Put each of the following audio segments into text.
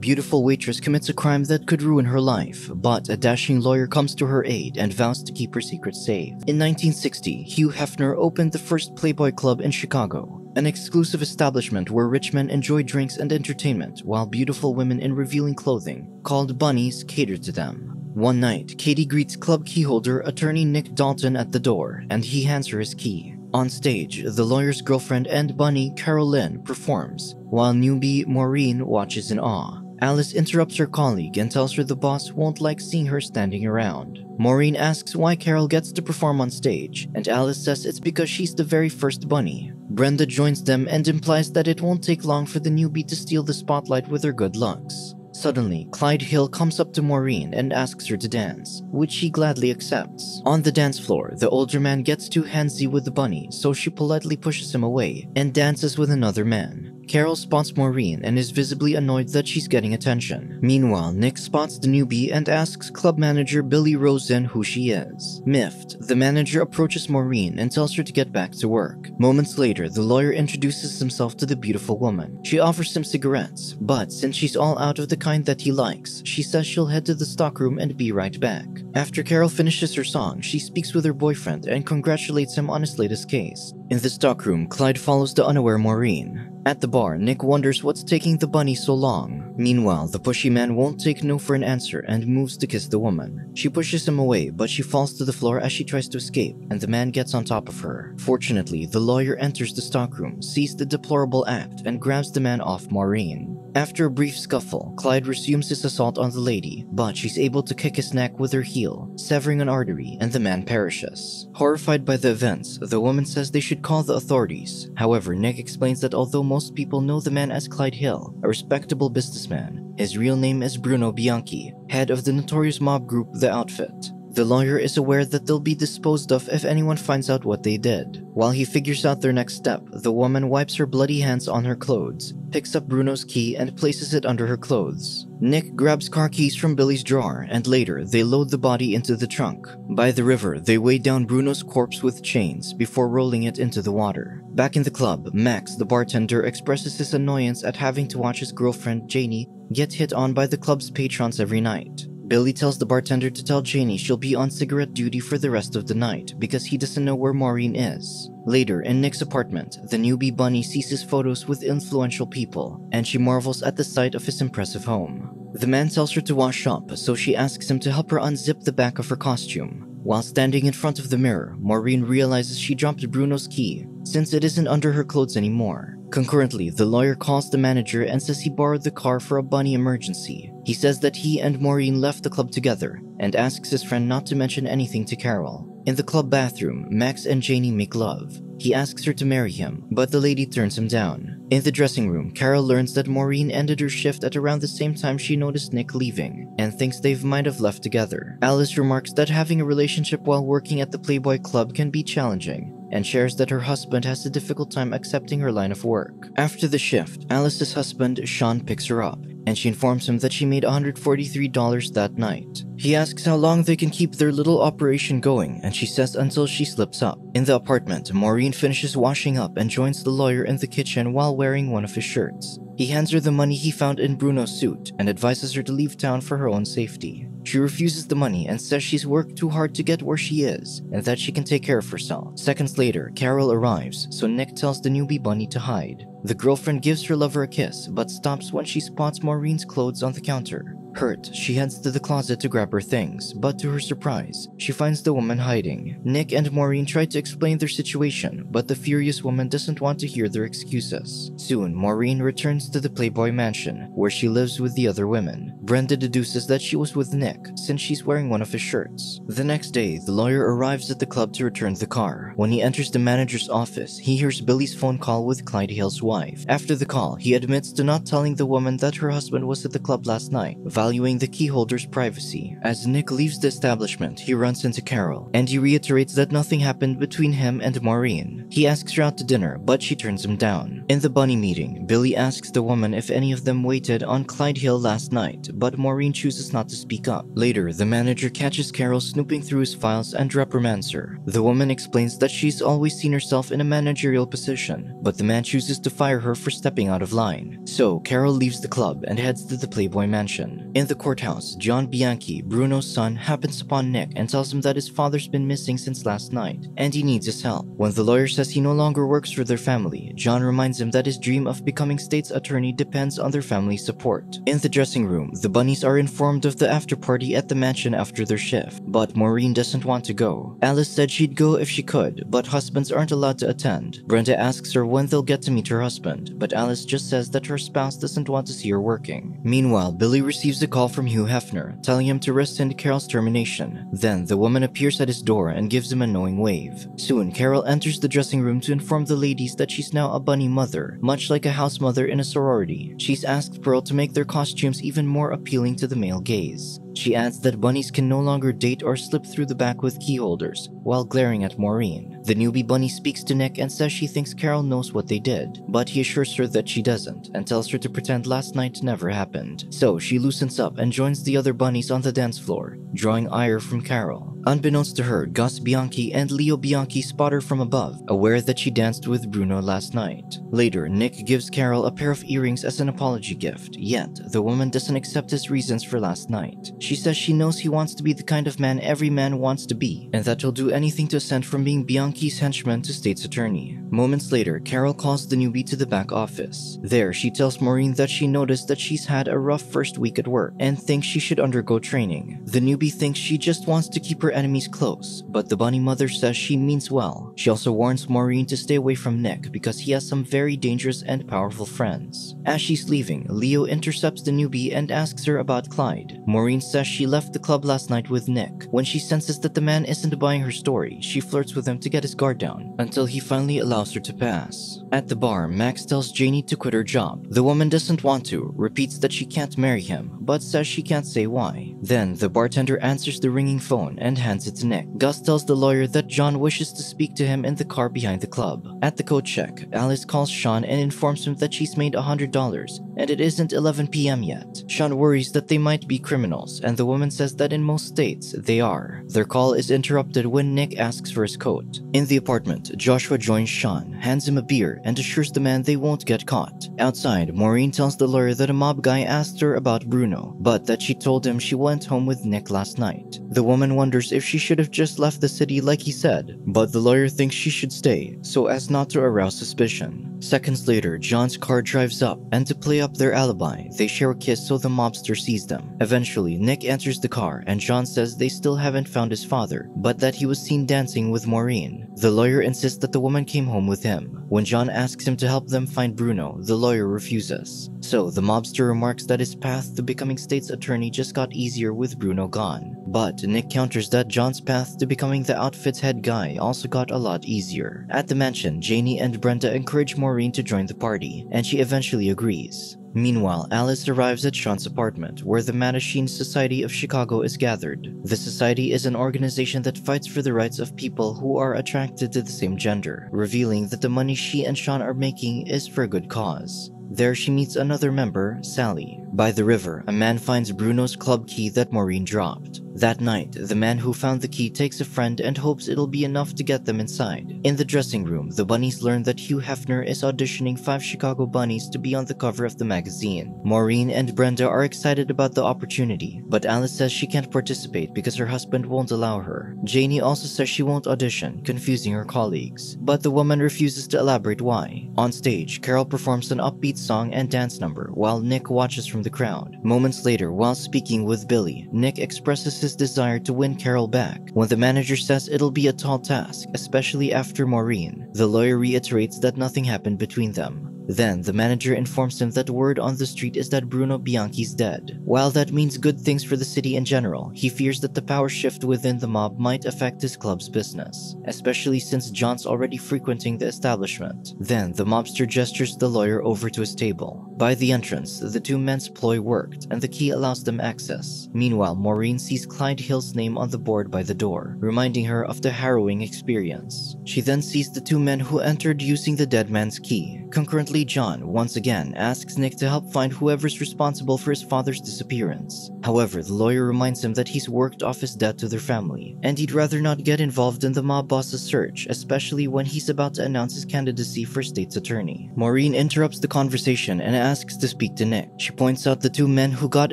beautiful waitress commits a crime that could ruin her life, but a dashing lawyer comes to her aid and vows to keep her secret safe. In 1960, Hugh Hefner opened the first Playboy Club in Chicago, an exclusive establishment where rich men enjoy drinks and entertainment while beautiful women in revealing clothing, called bunnies, cater to them. One night, Katie greets club keyholder attorney Nick Dalton at the door, and he hands her his key. On stage, the lawyer's girlfriend and bunny, Carol Lynn, performs, while newbie Maureen watches in awe. Alice interrupts her colleague and tells her the boss won't like seeing her standing around. Maureen asks why Carol gets to perform on stage, and Alice says it's because she's the very first bunny. Brenda joins them and implies that it won't take long for the newbie to steal the spotlight with her good looks. Suddenly, Clyde Hill comes up to Maureen and asks her to dance, which she gladly accepts. On the dance floor, the older man gets too handsy with the bunny, so she politely pushes him away and dances with another man. Carol spots Maureen and is visibly annoyed that she's getting attention. Meanwhile, Nick spots the newbie and asks club manager Billy Rosen who she is. Miffed, the manager approaches Maureen and tells her to get back to work. Moments later, the lawyer introduces himself to the beautiful woman. She offers him cigarettes, but since she's all out of the kind that he likes, she says she'll head to the stockroom and be right back. After Carol finishes her song, she speaks with her boyfriend and congratulates him on his latest case. In the stockroom, Clyde follows the unaware Maureen. At the bar, Nick wonders what's taking the bunny so long. Meanwhile, the pushy man won't take no for an answer and moves to kiss the woman. She pushes him away, but she falls to the floor as she tries to escape, and the man gets on top of her. Fortunately, the lawyer enters the stockroom, sees the deplorable act, and grabs the man off Maureen. After a brief scuffle, Clyde resumes his assault on the lady, but she's able to kick his neck with her heel, severing an artery, and the man perishes. Horrified by the events, the woman says they should call the authorities. However, Nick explains that although most people know the man as Clyde Hill, a respectable businessman, his real name is Bruno Bianchi, head of the notorious mob group The Outfit. The lawyer is aware that they'll be disposed of if anyone finds out what they did. While he figures out their next step, the woman wipes her bloody hands on her clothes, picks up Bruno's key, and places it under her clothes. Nick grabs car keys from Billy's drawer, and later they load the body into the trunk. By the river, they weigh down Bruno's corpse with chains before rolling it into the water. Back in the club, Max, the bartender, expresses his annoyance at having to watch his girlfriend, Janie, get hit on by the club's patrons every night. Billy tells the bartender to tell Janie she'll be on cigarette duty for the rest of the night because he doesn't know where Maureen is. Later, in Nick's apartment, the newbie bunny sees his photos with influential people, and she marvels at the sight of his impressive home. The man tells her to wash up, so she asks him to help her unzip the back of her costume. While standing in front of the mirror, Maureen realizes she dropped Bruno's key, since it isn't under her clothes anymore. Concurrently, the lawyer calls the manager and says he borrowed the car for a bunny emergency. He says that he and Maureen left the club together and asks his friend not to mention anything to Carol. In the club bathroom, Max and Janie make love. He asks her to marry him, but the lady turns him down. In the dressing room, Carol learns that Maureen ended her shift at around the same time she noticed Nick leaving and thinks they might have left together. Alice remarks that having a relationship while working at the Playboy Club can be challenging and shares that her husband has a difficult time accepting her line of work. After the shift, Alice's husband, Sean, picks her up, and she informs him that she made $143 that night. He asks how long they can keep their little operation going, and she says until she slips up. In the apartment, Maureen finishes washing up and joins the lawyer in the kitchen while wearing one of his shirts. He hands her the money he found in Bruno's suit and advises her to leave town for her own safety. She refuses the money and says she's worked too hard to get where she is and that she can take care of herself. Seconds later, Carol arrives, so Nick tells the newbie bunny to hide. The girlfriend gives her lover a kiss, but stops when she spots Maureen's clothes on the counter. Hurt, she heads to the closet to grab her things, but to her surprise, she finds the woman hiding. Nick and Maureen try to explain their situation, but the furious woman doesn't want to hear their excuses. Soon, Maureen returns to the Playboy mansion, where she lives with the other women. Brenda deduces that she was with Nick, since she's wearing one of his shirts. The next day, the lawyer arrives at the club to return the car. When he enters the manager's office, he hears Billy's phone call with Clyde Hill's wife. After the call, he admits to not telling the woman that her husband was at the club last night, valuing the keyholder's privacy. As Nick leaves the establishment, he runs into Carol, and he reiterates that nothing happened between him and Maureen. He asks her out to dinner, but she turns him down. In the bunny meeting, Billy asks the woman if any of them waited on Clyde Hill last night, but Maureen chooses not to speak up. Later, the manager catches Carol snooping through his files and reprimands her. The woman explains that she's always seen herself in a managerial position, but the man chooses to fire her for stepping out of line. So, Carol leaves the club and heads to the Playboy Mansion. In the courthouse, John Bianchi, Bruno's son, happens upon Nick and tells him that his father's been missing since last night, and he needs his help. When the lawyer says he no longer works for their family, John reminds him that his dream of becoming state's attorney depends on their family's support. In the dressing room, the bunnies are informed of the after party at the mansion after their shift, but Maureen doesn't want to go. Alice said she'd go if she could, but husbands aren't allowed to attend. Brenda asks her when they'll get to meet her husband, but Alice just says that her spouse doesn't want to see her working. Meanwhile, Billy receives a call from Hugh Hefner, telling him to rescind Carol's termination. Then, the woman appears at his door and gives him a knowing wave. Soon, Carol enters the dressing room to inform the ladies that she's now a bunny mother, much like a house mother in a sorority. She's asked Pearl to make their costumes even more appealing to the male gaze. She adds that bunnies can no longer date or slip through the back with key holders while glaring at Maureen. The newbie bunny speaks to Nick and says she thinks Carol knows what they did, but he assures her that she doesn't and tells her to pretend last night never happened. So she loosens up and joins the other bunnies on the dance floor, drawing ire from Carol. Unbeknownst to her, Gus Bianchi and Leo Bianchi spot her from above, aware that she danced with Bruno last night. Later, Nick gives Carol a pair of earrings as an apology gift, yet the woman doesn't accept his reasons for last night. She says she knows he wants to be the kind of man every man wants to be, and that he'll do anything to ascend from being Bianchi's henchman to state's attorney. Moments later, Carol calls the newbie to the back office. There, she tells Maureen that she noticed that she's had a rough first week at work and thinks she should undergo training. The newbie thinks she just wants to keep her enemies close, but the bunny mother says she means well. She also warns Maureen to stay away from Nick because he has some very dangerous and powerful friends. As she's leaving, Leo intercepts the newbie and asks her about Clyde. Maureen says she left the club last night with Nick. When she senses that the man isn't buying her story, she flirts with him to get his guard down until he finally allows her to pass. At the bar, Max tells Janie to quit her job. The woman doesn't want to, repeats that she can't marry him, but says she can't say why. Then the bartender answers the ringing phone and hands it to Nick. Gus tells the lawyer that John wishes to speak to him in the car behind the club. At the coat check, Alice calls Sean and informs him that she's made $100 and it isn't 11 p.m. yet. Sean worries that they might be criminals, and the woman says that in most states, they are. Their call is interrupted when Nick asks for his coat. In the apartment, Joshua joins Sean, hands him a beer, and assures the man they won't get caught. Outside, Maureen tells the lawyer that a mob guy asked her about Bruno, but that she told him she went home with Nick last night. The woman wonders if she should have just left the city like he said, but the lawyer thinks she should stay, so as not to arouse suspicion. Seconds later, John's car drives up, and to play up their alibi, they share a kiss so the mobster sees them. Eventually, Nick enters the car, and John says they still haven't found his father, but that he was seen dancing with Maureen. The lawyer insists that the woman came home with him. When John asks him to help them find Bruno, the lawyer refuses. So, the mobster remarks that his path to becoming state's attorney just got easier with Bruno gone. But Nick counters that John's path to becoming the outfit's head guy also got a lot easier. At the mansion, Janie and Brenda encourage Maureen to join the party, and she eventually agrees. Meanwhile, Alice arrives at Sean's apartment, where the Mattachine Society of Chicago is gathered. The society is an organization that fights for the rights of people who are attracted to the same gender, revealing that the money she and Sean are making is for a good cause. There she meets another member, Sally. By the river, a man finds Bruno's club key that Maureen dropped. That night, the man who found the key takes a friend and hopes it'll be enough to get them inside. In the dressing room, the bunnies learn that Hugh Hefner is auditioning five Chicago bunnies to be on the cover of the magazine. Maureen and Brenda are excited about the opportunity, but Alice says she can't participate because her husband won't allow her. Janie also says she won't audition, confusing her colleagues. But the woman refuses to elaborate why. On stage, Carol performs an upbeat song and dance number while Nick watches from the crowd. Moments later, while speaking with Billy, Nick expresses his desire to win Carol back. When the manager says it'll be a tall task, especially after Maureen, the lawyer reiterates that nothing happened between them. Then, the manager informs him that word on the street is that Bruno Bianchi's dead. While that means good things for the city in general, he fears that the power shift within the mob might affect his club's business, especially since John's already frequenting the establishment. Then, the mobster gestures the lawyer over to his table. By the entrance, the two men's ploy worked, and the key allows them access. Meanwhile, Maureen sees Clyde Hill's name on the board by the door, reminding her of the harrowing experience. She then sees the two men who entered using the dead man's key. Concurrently, John, once again, asks Nick to help find whoever's responsible for his father's disappearance. However, the lawyer reminds him that he's worked off his debt to their family, and he'd rather not get involved in the mob boss's search, especially when he's about to announce his candidacy for state's attorney. Maureen interrupts the conversation and asks to speak to Nick. She points out the two men who got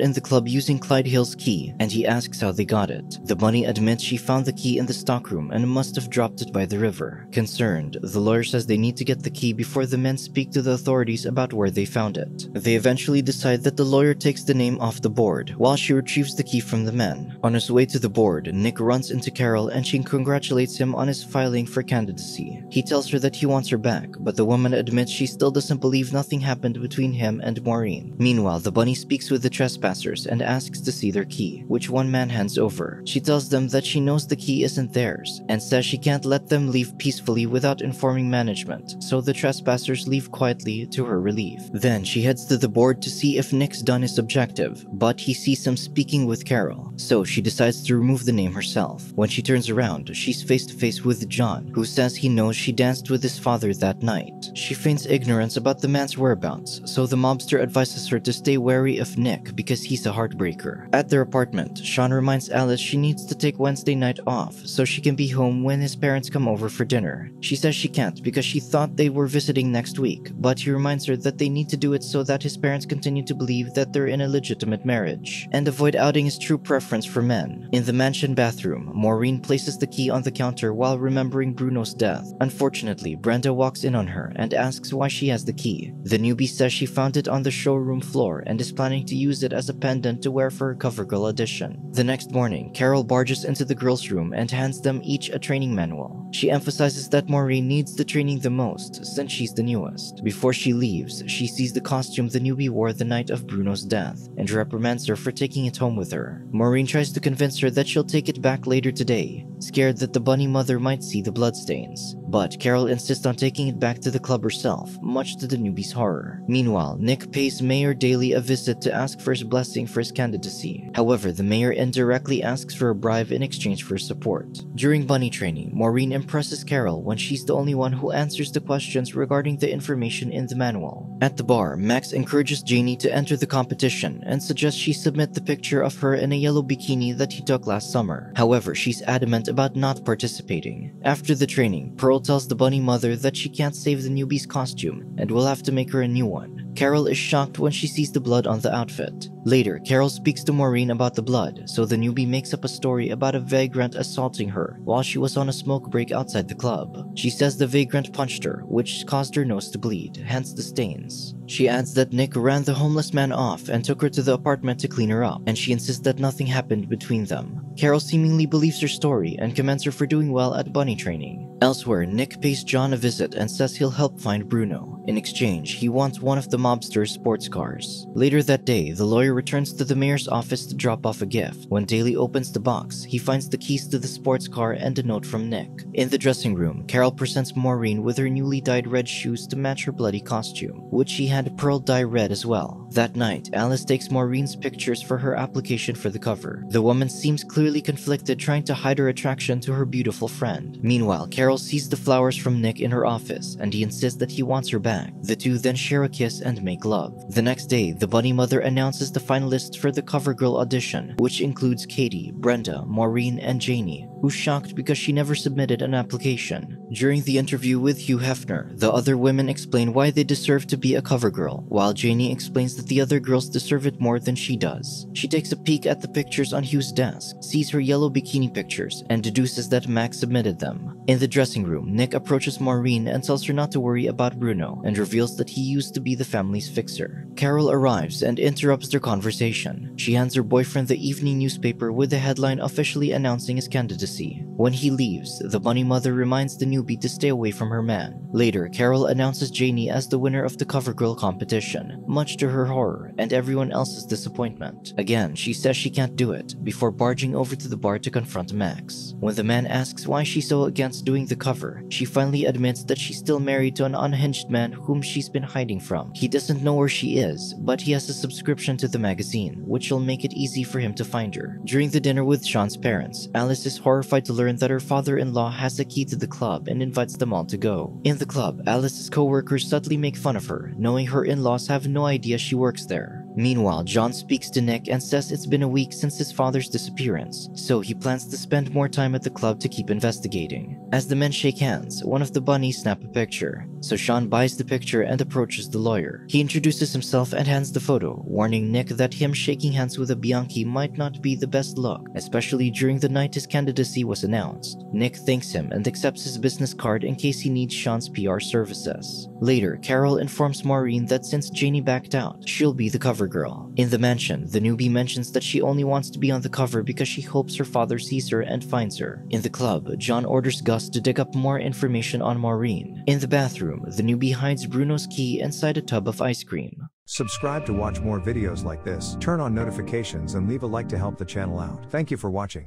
in the club using Clyde Hill's key, and he asks how they got it. The bunny admits she found the key in the stockroom and must have dropped it by the river. Concerned, the lawyer says they need to get the key before the men speak to the authorities about where they found it. They eventually decide that the lawyer takes the name off the board, while she retrieves the key from the men. On his way to the board, Nick runs into Carol and she congratulates him on his filing for candidacy. He tells her that he wants her back, but the woman admits she still doesn't believe nothing happened between him and Maureen. Meanwhile, the bunny speaks with the trespassers and asks to see their key, which one man hands over. She tells them that she knows the key isn't theirs, and says she can't let them leave peacefully without informing management, so the trespassers leave quietly to her relief. Then she heads to the board to see if Nick's done his objective, but he sees him speaking with Carol, so she decides to remove the name herself. When she turns around, she's face to face with John, who says he knows she danced with his father that night. She feigns ignorance about the man's whereabouts, so the mobster advises her to stay wary of Nick because he's a heartbreaker. At their apartment, Sean reminds Alice she needs to take Wednesday night off so she can be home when his parents come over for dinner. She says she can't because she thought they were visiting next week, but he reminds her that they need to do it so that his parents continue to believe that they're in a legitimate marriage and avoid outing his true preference for men. In the mansion bathroom, Maureen places the key on the counter while remembering Bruno's death. Unfortunately, Brenda walks in on her and asks why she has the key. The newbie says she found it on the showroom floor and is planning to use it as a pendant to wear for her CoverGirl audition. The next morning, Carol barges into the girls' room and hands them each a training manual. She emphasizes that Maureen needs the training the most since she's the newest. Before she leaves, she sees the costume the newbie wore the night of Bruno's death and reprimands her for taking it home with her. Maureen tries to convince her that she'll take it back later today, scared that the bunny mother might see the bloodstains. But Carol insists on taking it back to the club herself, much to the newbie's horror. Meanwhile, Nick pays Mayor Daley a visit to ask for his blessing for his candidacy. However, the mayor indirectly asks for a bribe in exchange for his support. During bunny training, Maureen impresses Carol when she's the only one who answers the questions regarding the information in the manual. At the bar, Max encourages Janie to enter the competition and suggests she submit the picture of her in a yellow bikini that he took last summer. However, she's adamant about not participating. After the training, Pearl tells the bunny mother that she can't save the newbie's costume and will have to make her a new one. Carol is shocked when she sees the blood on the outfit. Later, Carol speaks to Maureen about the blood, so the newbie makes up a story about a vagrant assaulting her while she was on a smoke break outside the club. She says the vagrant punched her, which caused her nose to bleed, hence the stains. She adds that Nick ran the homeless man off and took her to the apartment to clean her up, and she insists that nothing happened between them. Carol seemingly believes her story and commends her for doing well at bunny training. Elsewhere, Nick pays John a visit and says he'll help find Bruno. In exchange, he wants one of the mobster's sports cars. Later that day, the lawyer returns to the mayor's office to drop off a gift. When Daley opens the box, he finds the keys to the sports car and a note from Nick. In the dressing room, Carol presents Maureen with her newly dyed red shoes to match her bloody costume, which she had pearl dye red as well. That night, Alice takes Maureen's pictures for her application for the cover. The woman seems clearly conflicted trying to hide her attraction to her beautiful friend. Meanwhile, Carol sees the flowers from Nick in her office and he insists that he wants her back. The two then share a kiss and make love. The next day, the bunny mother announces the finalists for the CoverGirl audition, which includes Katie, Brenda, Maureen, and Janie, who's shocked because she never submitted an application. During the interview with Hugh Hefner, the other women explain why they deserve to be a cover girl, while Janie explains that the other girls deserve it more than she does. She takes a peek at the pictures on Hugh's desk, sees her yellow bikini pictures, and deduces that Max submitted them. In the dressing room, Nick approaches Maureen and tells her not to worry about Bruno and reveals that he used to be the family's fixer. Carol arrives and interrupts their conversation. She hands her boyfriend the evening newspaper with the headline officially announcing his candidacy. When he leaves, the bunny mother reminds the newbie to stay away from her man. Later, Carol announces Janie as the winner of the CoverGirl competition, much to her horror and everyone else's disappointment. Again, she says she can't do it, before barging over to the bar to confront Max. When the man asks why she's so against doing the cover, she finally admits that she's still married to an unhinged man whom she's been hiding from. He doesn't know where she is, but he has a subscription to the magazine, which will make it easy for him to find her. During the dinner with Sean's parents, Alice is horrified to learn that her father-in-law has the key to the club and invites them all to go. In the club, Alice's co-workers subtly make fun of her, knowing her in-laws have no idea she works there. Meanwhile, John speaks to Nick and says it's been a week since his father's disappearance, so he plans to spend more time at the club to keep investigating. As the men shake hands, one of the bunnies snap a picture, so Sean buys the picture and approaches the lawyer. He introduces himself and hands the photo, warning Nick that him shaking hands with a Bianchi might not be the best look, especially during the night his candidacy was announced. Nick thanks him and accepts his business card in case he needs Sean's PR services. Later, Carol informs Maureen that since Janie backed out, she'll be the cover girl. In the mansion, the newbie mentions that she only wants to be on the cover because she hopes her father sees her and finds her. In the club, John orders Gus to dig up more information on Maureen. In the bathroom, the newbie hides Bruno's key inside a tub of ice cream. Subscribe to watch more videos like this, turn on notifications and leave a like to help the channel out. Thank you for watching.